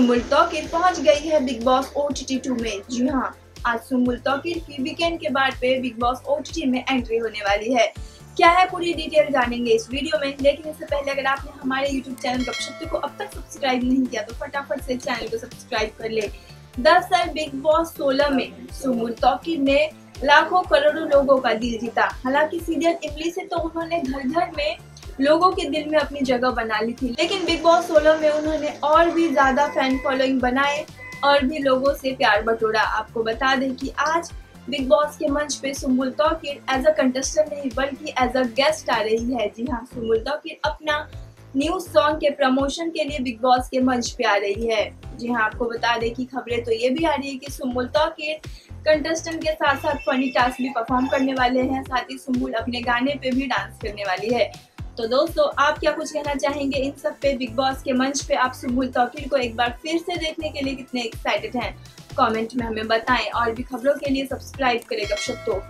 सुमुल तौकीर पहुँच गई है Bigg Boss O T two में। जी हाँ आज सुमुल तौकीर की वीकेंड के बाद पे बिग बॉस ओटीटी में एंट्री होने वाली है। क्या है पूरी डिटेल जानेंगे इस वीडियो में, लेकिन इससे पहले अगर आपने हमारे यूट्यूब चैनल गपशप्ती को अब तक सब्सक्राइब नहीं किया तो फटाफट से चैनल को सब्सक्राइब कर ले। दरअसल बिग बॉस 16 में सुमुल तौकीर ने लाखों करोड़ों लोगों का दिल जीता। हालाँकि सीरियल इमली से तो उन्होंने घर घर में लोगों के दिल में अपनी जगह बना ली थी। लेकिन बिग बॉस सोलह में उन्होंने और भी ज़्यादा फ़ैन फॉलोइंग बनाए और भी लोगों से प्यार बटोरा। आपको बता दें कि आज बिग बॉस के मंच पे Sumbul Tauqeer as a contestant नहीं, बल्कि एज अ गेस्ट आ रही है। जी हाँ सुमुल तौकीर अपना न्यू सॉन्ग के प्रमोशन के लिए बिग बॉस के मंच पे आ रही है। जी हाँ आपको बता दें कि खबरें तो ये भी आ रही है कि सुमुल तौकीर कंटेस्टेंट के साथ साथ फनी टास्क भी परफॉर्म करने वाले हैं। साथ ही सुमुल अपने गाने पे भी डांस करने वाली है। तो दोस्तों, आप क्या कुछ कहना चाहेंगे इन सब पे बिग बॉस के मंच पे? आप सुबुल तौकीर को एक बार फिर से देखने के लिए कितने एक्साइटेड हैं? कमेंट में हमें बताएँ और भी खबरों के लिए सब्सक्राइब करें गपशप तो।